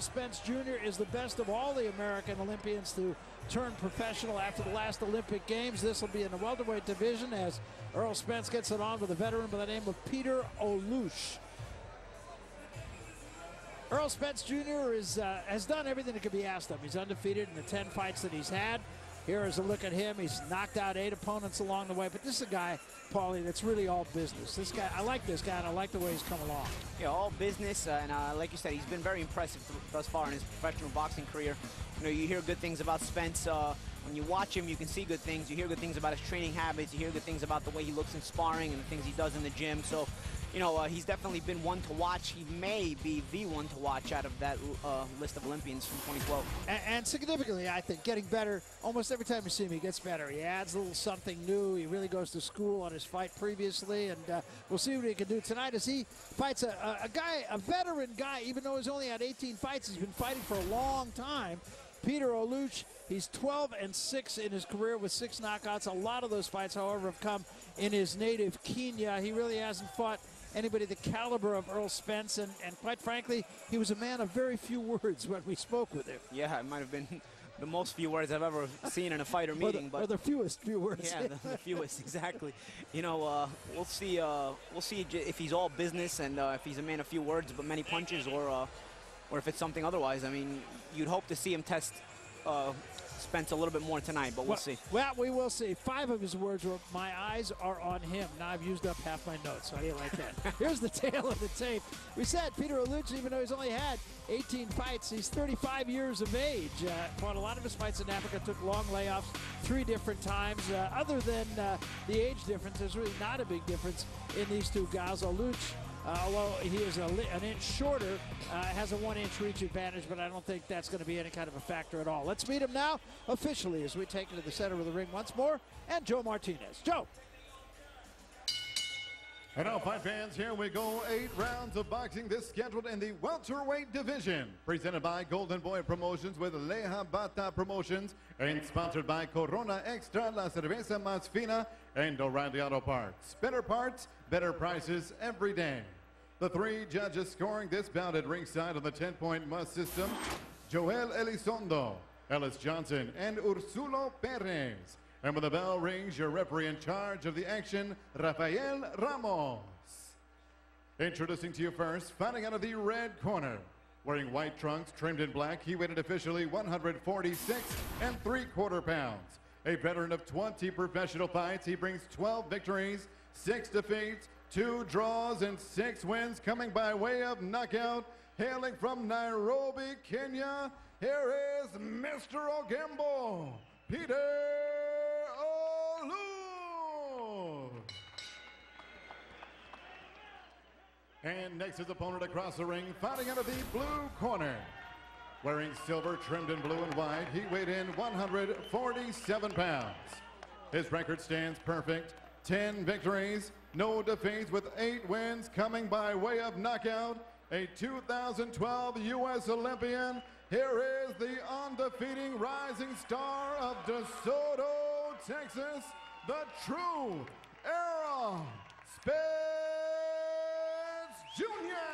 Errol Spence Jr. is the best of all the American Olympians to turn professional after the last Olympic Games. This will be in the welterweight division as Errol Spence gets it on with a veteran by the name of Peter Oluoch. Errol Spence Jr. Is, uh, has done everything that could be asked of him. He's undefeated in the 10 fights that he's had. Here is a look at him. He's knocked out eight opponents along the way, but this is a guy, Paulie, that's really all business. This guy, I like this guy, and I like the way he's come along. Yeah, all business, uh, and uh, like you said, he's been very impressive thus far in his professional boxing career. You know, you hear good things about Spence. Uh, when you watch him, you can see good things. You hear good things about his training habits. You hear good things about the way he looks in sparring and the things he does in the gym. So you know, uh, he's definitely been one to watch. He may be the one to watch out of that uh, list of Olympians from 2012. And, and, significantly, I think, getting better. Almost every time you see him, he gets better. He adds a little something new. He really goes to school on his fight previously, and uh, we'll see what he can do tonight as he fights a, a, guy, a veteran guy, even though he's only had 18 fights. He's been fighting for a long time. Peter Oluoch, he's 12 and 6 in his career with six knockouts. A lot of those fights, however, have come in his native Kenya. He really hasn't fought anybody the caliber of Errol Spence, and, and quite frankly, he was a man of very few words when we spoke with him. Yeah, it might have been the most few words I've ever seen in a fighter meeting, or the, but the fewest few words. Yeah, the, the fewest exactly. You know, uh, we'll see. Uh, we'll see if he's all business and uh, if he's a man of few words but many punches, or uh, or if it's something otherwise. I mean, you'd hope to see him test uh, Spence a little bit more tonight, but we'll, well, see. Well, we will see. Five of his words were, my eyes are on him. Now I've used up half my notes, so I didn't like that. Here's the tail of the tape. We said Peter Oluoch, even though he's only had 18 fights, he's 35 years of age. Uh, fought a lot of his fights in Africa, took long layoffs three different times. Uh, other than uh, the age difference, there's really not a big difference in these two guys. Uh, although he is a, an inch shorter, uh, has a one-inch reach advantage, but I don't think that's going to be any kind of a factor at all. Let's meet him now officially as we take it to the center of the ring once more, and Joe Martinez. Joe. And now, fight fans, here we go. Eight rounds of boxing. This scheduled in the welterweight division. Presented by Golden Boy Promotions with Leija Battah Promotions and sponsored by Corona Extra, La Cerveza Más Fina, and O'Reilly Auto Parts. Better parts, better prices every day. The three judges scoring this bout at ringside on the 10-point must system, Joel Elizondo, Ellis Johnson, and Ursulo Perez. And when the bell rings, your referee in charge of the action, Rafael Ramos. Introducing to you first, fighting out of the red corner. Wearing white trunks trimmed in black, he weighed officially 146 and three quarter pounds. A veteran of 20 professional fights, he brings 12 victories, six defeats, two draws, and six wins coming by way of knockout. Hailing from Nairobi, Kenya, here is Mr. Ogembo, Peter And next his opponent across the ring, fighting out of the blue corner. Wearing silver trimmed in blue and white, he weighed in 147 pounds. His record stands perfect, 10 victories, no defeats with eight wins coming by way of knockout. A 2012 U.S. Olympian, here is the undefeating rising star of DeSoto, Texas, the true Errol Spence Jr.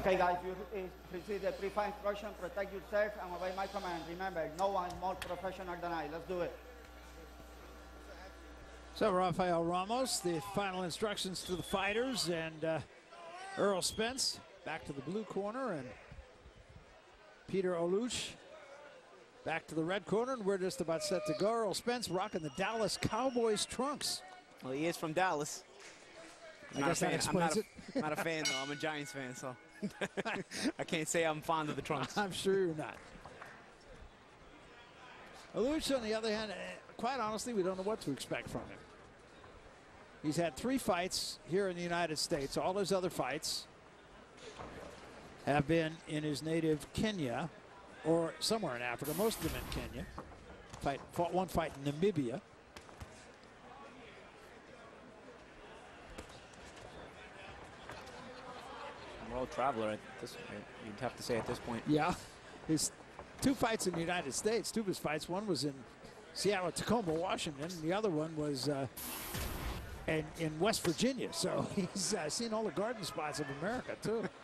Okay, guys, you uh, receive the pre-fight instruction, protect yourself, and obey my command. Remember, no one is more professional than I. Let's do it. So Rafael Ramos, the final instructions to the fighters, and uh, Errol Spence back to the blue corner, and Peter Oluoch back to the red corner, and we're just about set to go. Errol Spence rocking the Dallas Cowboys trunks. Well, he is from Dallas. I'm I guess that explains I'm not it. Not a fan, though. I'm a Giants fan, so I can't say I'm fond of the trunks. I'm sure you're not. Oluoch, on the other hand, eh, quite honestly, we don't know what to expect from him. He's had three fights here in the United States. All his other fights have been in his native Kenya or somewhere in Africa, most of them in Kenya. Fight, fought one fight in Namibia. Traveler at this you'd have to say at this point. Yeah, his two fights in the United States, two of his fights, one was in Seattle, Tacoma, Washington, and the other one was uh, in, in West Virginia. So he's uh, seen all the garden spots of America, too.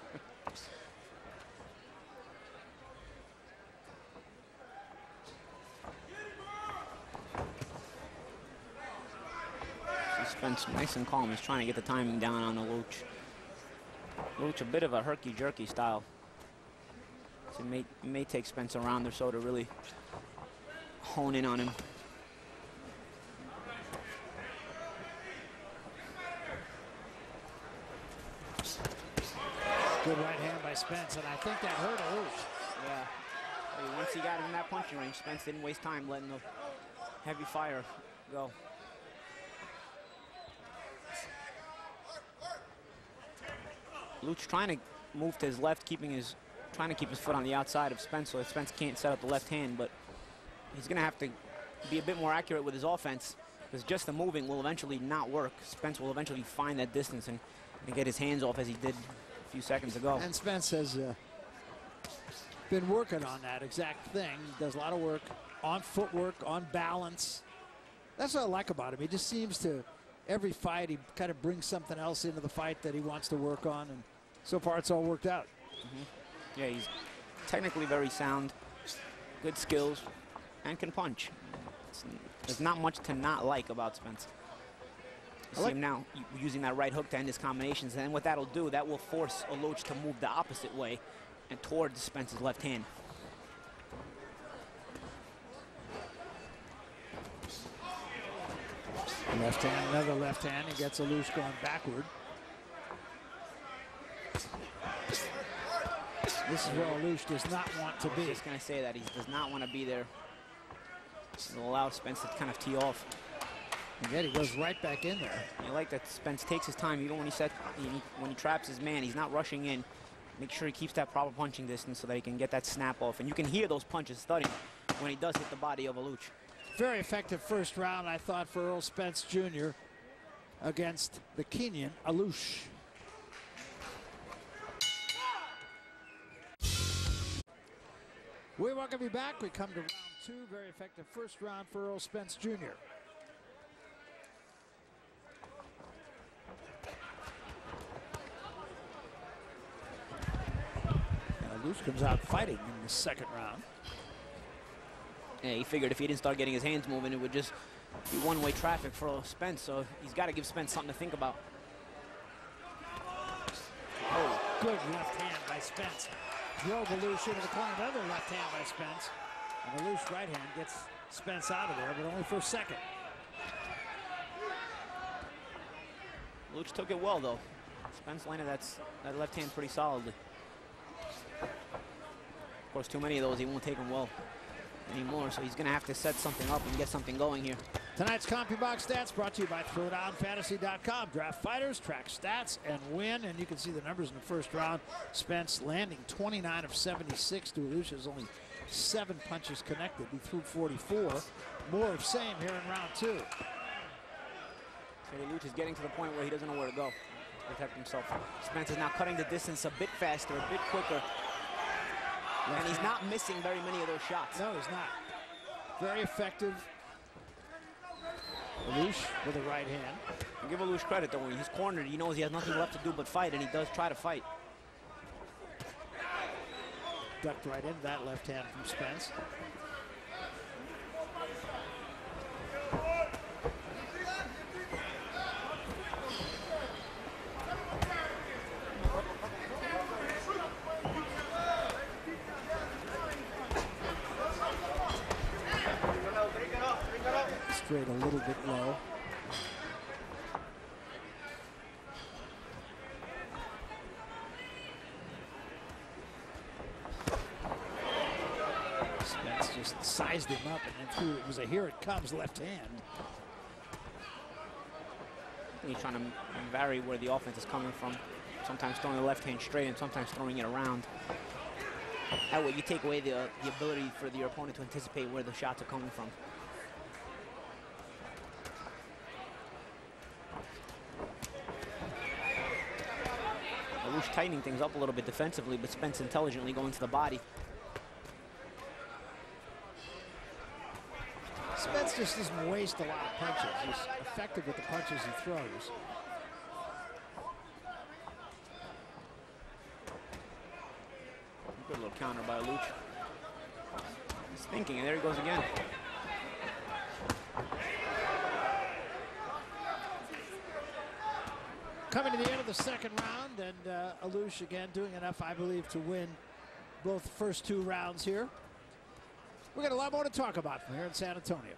Spence nice and calm. He's trying to get the timing down on the Luch. Luch a bit of a herky-jerky style. So it may, may take Spence a round or so to really hone in on him. Good right hand by Spence, and I think that hurt Oluoch. Yeah. I mean, once he got in that punching range, Spence didn't waste time letting the heavy fire go. Luch trying to move to his left, keeping his trying to keep his foot on the outside of Spence so Spence can't set up the left hand, but he's gonna have to be a bit more accurate with his offense because just the moving will eventually not work. Spence will eventually find that distance and, and get his hands off as he did a few seconds ago. And Spence has uh, been working on that exact thing. He does a lot of work on footwork, on balance. That's what I like about him. He just seems to, every fight, he kind of brings something else into the fight that he wants to work on. And so far, it's all worked out. Mm-hmm. Yeah, he's technically very sound, good skills, and can punch. It's, there's not much to not like about Spence. I see like- him now using that right hook to end his combinations, and what that'll do, that will force Oluoch to move the opposite way and towards Spence's left hand. Left hand, another left hand. He gets Oluoch going backward. This is where Oluoch does not want to be. Just gonna say that he does not want to be there. It'll allow Spence to kind of tee off. And yet he goes right back in there. I like that Spence takes his time, even when he set, he, when he traps his man, he's not rushing in. Make sure he keeps that proper punching distance so that he can get that snap off. And you can hear those punches thudding when he does hit the body of Oluoch. Very effective first round, I thought, for Errol Spence Jr. against the Kenyan Oluoch. We welcome you back. We come to round two. Very effective first round for Errol Spence Jr. And Oluoch comes out fighting in the second round. Yeah, he figured if he didn't start getting his hands moving, it would just be one-way traffic for Spence. So he's got to give Spence something to think about. Oh, good left hand by Spence. Drove Oluoch into the corner. Another left hand by Spence. And Oluoch right hand gets Spence out of there, but only for a second. Luch took it well, though. Spence landed that, s- that left hand pretty solidly. Of course, too many of those, he won't take them well anymore, so he's going to have to set something up and get something going here. Tonight's CompuBox Stats brought to you by ThrowdownFantasy.com. Draft fighters, track stats, and win. And you can see the numbers in the first round. Spence landing 29 of 76 to Oluoch's only seven punches connected. He threw 44. More of same here in round two. Terry Luch is getting to the point where he doesn't know where to go to protect himself. Spence is now cutting the distance a bit faster, a bit quicker. And he's not missing very many of those shots. No, he's not. Very effective. Oluoch with a right hand. I give Oluoch credit though. He's cornered, he knows he has nothing left to do but fight, and he does try to fight. Ducked right in that left hand from Spence. Straight a little bit low. Spence just sized him up and then threw it was a here it comes left hand. He's trying to vary where the offense is coming from. Sometimes throwing the left hand straight and sometimes throwing it around. That way you take away the, uh, the ability for your opponent to anticipate where the shots are coming from. Tightening things up a little bit defensively, but Spence intelligently going to the body. Spence just doesn't waste a lot of punches. He's effective with the punches he throws. Good little counter by Oluoch. He's thinking, and there he goes again. Coming to the end of the second round, and uh, Oluoch again doing enough, I believe, to win both first two rounds here. We got a lot more to talk about from here in San Antonio.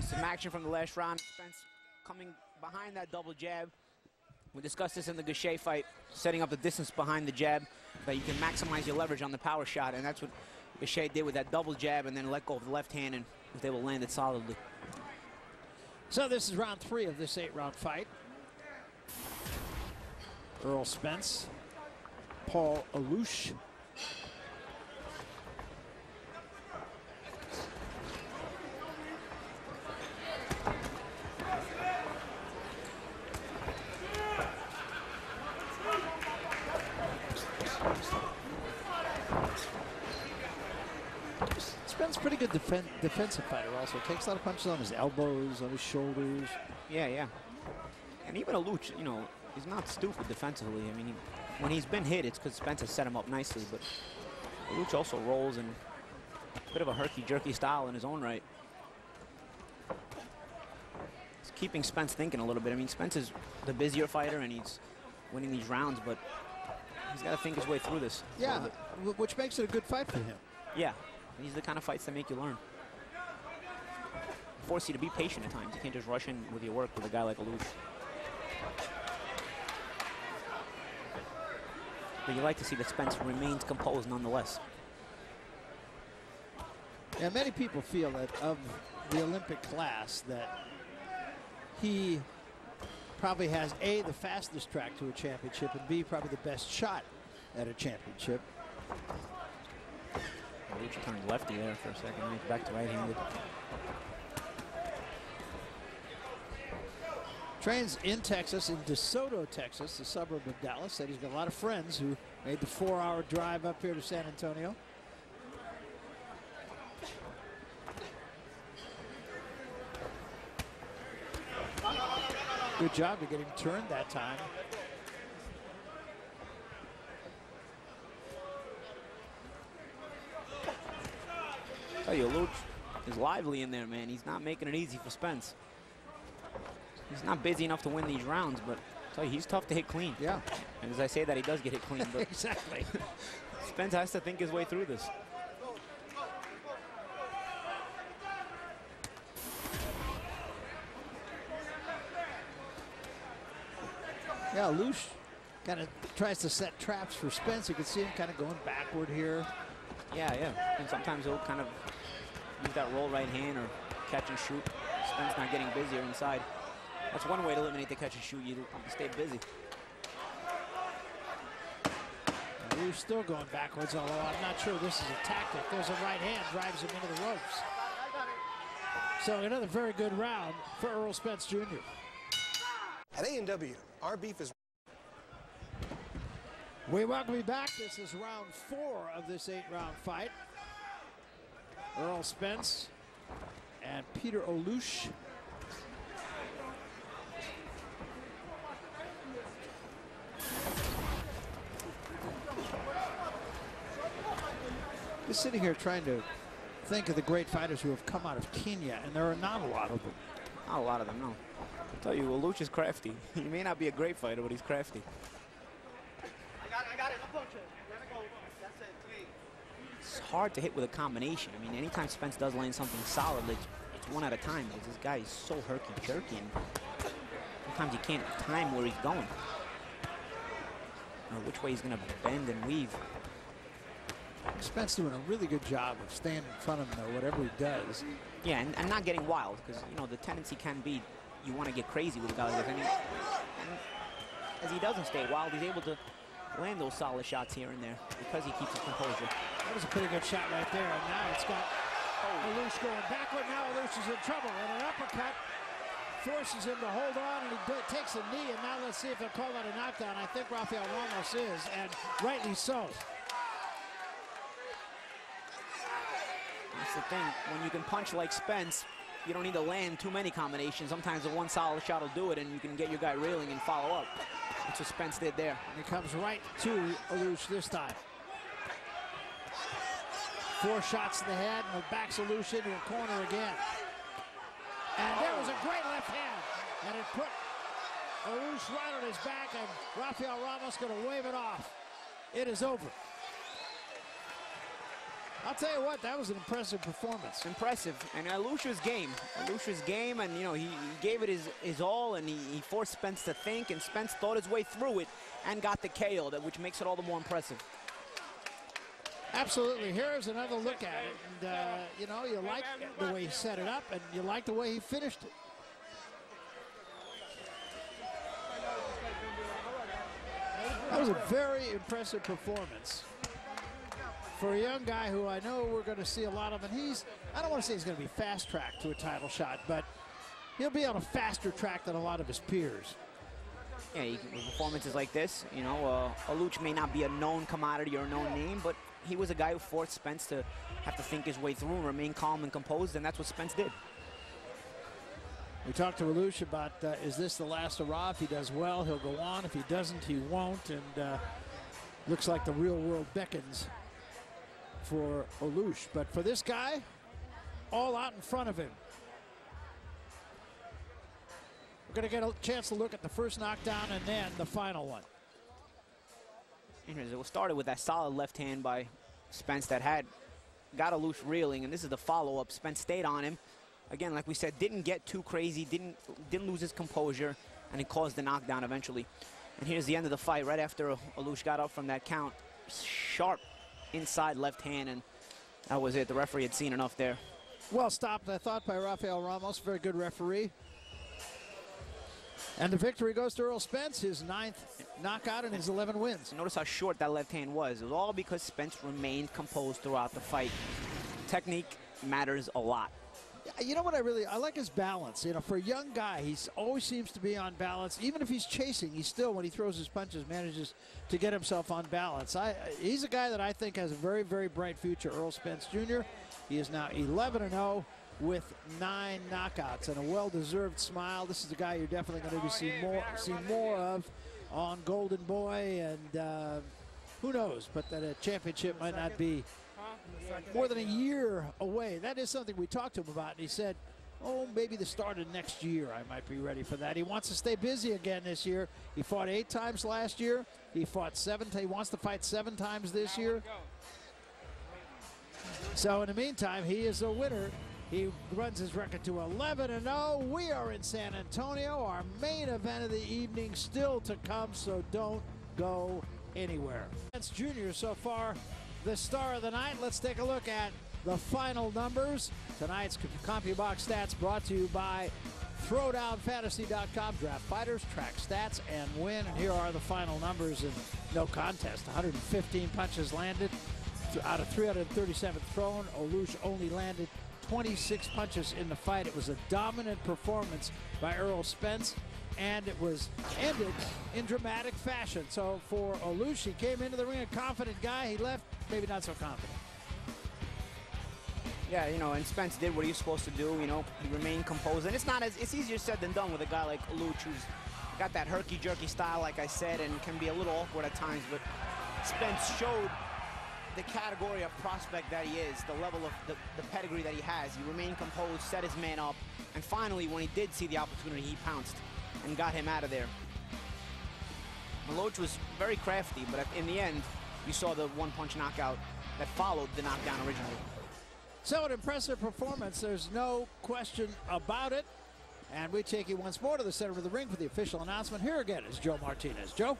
Some action from the last round. Spence coming behind that double jab. We discussed this in the Gaucher fight, setting up the distance behind the jab that you can maximize your leverage on the power shot, and that's what Gaucher did with that double jab and then let go of the left hand and able to land it solidly. So this is round three of this eight-round fight. Errol Spence, Paul Oluoch. Spence pretty good defen defensive fighter also. Takes a lot of punches on his elbows, on his shoulders. Yeah, yeah. And even a Luch, you know, he's not stupid defensively. I mean, he, when he's been hit, it's because Spence has set him up nicely. But Luch also rolls in a bit of a herky-jerky style in his own right. It's keeping Spence thinking a little bit. I mean, Spence is the busier fighter, and he's winning these rounds, but he's got to think his way through this. Yeah, little bit. wh- which makes it a good fight for him. Yeah, these are the kind of fights that make you learn. Force you to be patient at times. You can't just rush in with your work with a guy like Oluoch. But you like to see that Spence remains composed nonetheless. Yeah, many people feel that of the Olympic class that he probably has A, the fastest track to a championship, and B, probably the best shot at a championship. Oluoch turned lefty there for a second. Back to right-handed. Trains in Texas, in DeSoto, Texas, the suburb of Dallas. Said he's got a lot of friends who made the four-hour drive up here to San Antonio. Good job to get him turned that time. Tell you, Luch is lively in there, man. He's not making it easy for Spence. He's not busy enough to win these rounds, but I tell you, he's tough to hit clean. Yeah, And as I say that, he does get hit clean, but exactly. Spence has to think his way through this. Yeah, Lush kind of tries to set traps for Spence. You can see him kind of going backward here. Yeah, yeah. And sometimes he'll kind of use that roll right hand or catch and shoot. Spence not getting busier inside. That's one way to eliminate the catch and shoot. You, you um, stay busy. Lush still going backwards, although I'm not sure this is a tactic. There's a right hand, drives him into the ropes. So another very good round for Errol Spence Jr. At A&W, our beef is We welcome you back. This is round four of this eight-round fight. Errol Spence and Peter Oluoch. Just sitting here trying to think of the great fighters who have come out of Kenya, and there are not a lot of them. Not a lot of them, no. I'll tell you, Oluoch is crafty. he may not be a great fighter, but he's crafty. I got it, I got it. Approach it. Let it go. That's it. Three. It's hard to hit with a combination. I mean, anytime Spence does land something solid, it's, it's one at a time because this guy is so herky-jerky. And sometimes you can't time where he's going. Or which way he's going to bend and weave. Spence doing a really good job of staying in front of him, though, whatever he does. Yeah, and, and not getting wild, because, you know, the tendency can be you want to get crazy with a guy like. And, he, and as he doesn't stay wild, he's able to land those solid shots here and there because he keeps his composure. That was a pretty good shot right there. And now it's got Oluoch going backward. Now Oluoch is in trouble. And an uppercut forces him to hold on, and he takes a knee. And now let's see if they'll call that a knockdown. I think Rafael Ramos is, and rightly so. That's the thing. When you can punch like Spence, you don't need to land too many combinations. Sometimes the one solid shot will do it, and you can get your guy reeling and follow up. That's what Spence did there. And he comes right to Oluoch this time. Four shots to the head, and the back solution to a corner again. And there was a great left hand, and it put Oluoch right on his back, and Rafael Ramos going to wave it off. It is over. I'll tell you what, that was an impressive performance. Impressive. And Alusha's game. Alusha's game, and, you know, he, he gave it his, his all, and he, he forced Spence to think, and Spence thought his way through it and got the KO, that, which makes it all the more impressive. Absolutely. Here's another look at it. And, uh, you know, you like the way he set it up, and you like the way he finished it. That was a very impressive performance for a young guy who I know we're going to see a lot of. And he's, I don't want to say he's going to be fast tracked to a title shot, but he'll be on a faster track than a lot of his peers. Yeah, you, with performances like this, you know, uh, Oluoch may not be a known commodity or a known name, but he was a guy who forced Spence to have to think his way through and remain calm and composed, and that's what Spence did. We talked to Oluoch about uh, is this the last hurrah? If he does well, he'll go on. If he doesn't, he won't. And uh, looks like the real world beckons for Oluoch. But for this guy, all out in front of him. We're going to get a chance to look at the first knockdown and then the final one. It started with that solid left hand by Spence that had got Oluoch reeling, and this is the follow-up. Spence stayed on him. Again, like we said, didn't get too crazy, didn't didn't lose his composure, and it caused the knockdown eventually. And here's the end of the fight, right after Oluoch got up from that count. Sharp inside left hand, and that was it. The referee had seen enough there. Well stopped, I thought, by Rafael Ramos. Very good referee. And the victory goes to Errol Spence, his ninth knockout and his 11 wins. Notice how short that left hand was. It was all because Spence remained composed throughout the fight. Technique matters a lot. You know what I really I like his balance. You know, for a young guy, he always seems to be on balance. Even if he's chasing, he still, when he throws his punches, manages to get himself on balance. I he's a guy that I think has a very very bright future. Errol Spence Jr. He is now 11 and 0 with nine knockouts and a well-deserved smile. This is a guy you're definitely going to be seeing more see more of on Golden Boy, and uh, who knows? But that a championship might not be more than a year away. That is something we talked to him about, and he said, "Oh, maybe the start of next year, I might be ready for that." He wants to stay busy again this year. He fought eight times last year. He fought seven. He wants to fight seven times this year. So in the meantime, he is a winner. He runs his record to 11 and 0. We are in San Antonio. Our main event of the evening still to come, so don't go anywhere. That's Junior so far, the star of the night. Let's take a look at the final numbers. Tonight's CompuBox stats brought to you by ThrowdownFantasy.com. Draft fighters, track stats, and win. And here are the final numbers in no contest. 115 punches landed out of 337 thrown. Oluoch only landed 26 punches in the fight. It was a dominant performance by Errol Spence, and it was ended in dramatic fashion. So for Oluoch, he came into the ring a confident guy. He left maybe not so confident. Yeah, you know, and Spence did what he was supposed to do. You know, he remained composed, and it's not as it's easier said than done with a guy like Oluoch, who's got that herky jerky style, like I said, and can be a little awkward at times. But Spence showed the category of prospect that he is, the level of the, the pedigree that he has. He remained composed, set his man up, and finally, when he did see the opportunity, he pounced and got him out of there. Maloch was very crafty, but in the end, you saw the one-punch knockout that followed the knockdown originally. So an impressive performance. There's no question about it. And we take you once more to the center of the ring for the official announcement. Here again is Joe Martinez. Joe?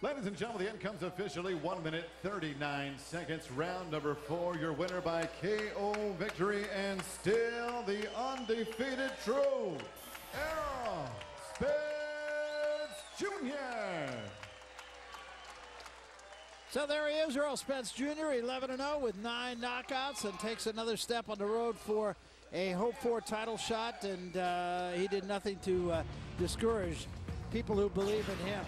Ladies and gentlemen, the end comes officially 1 minute 39 seconds. Round number four, your winner by KO victory and still the undefeated true Errol Spence Jr. So there he is, Errol Spence Jr., 11 0 with nine knockouts, and takes another step on the road for a hope for title shot, and uh, he did nothing to uh, discourage people who believe in him.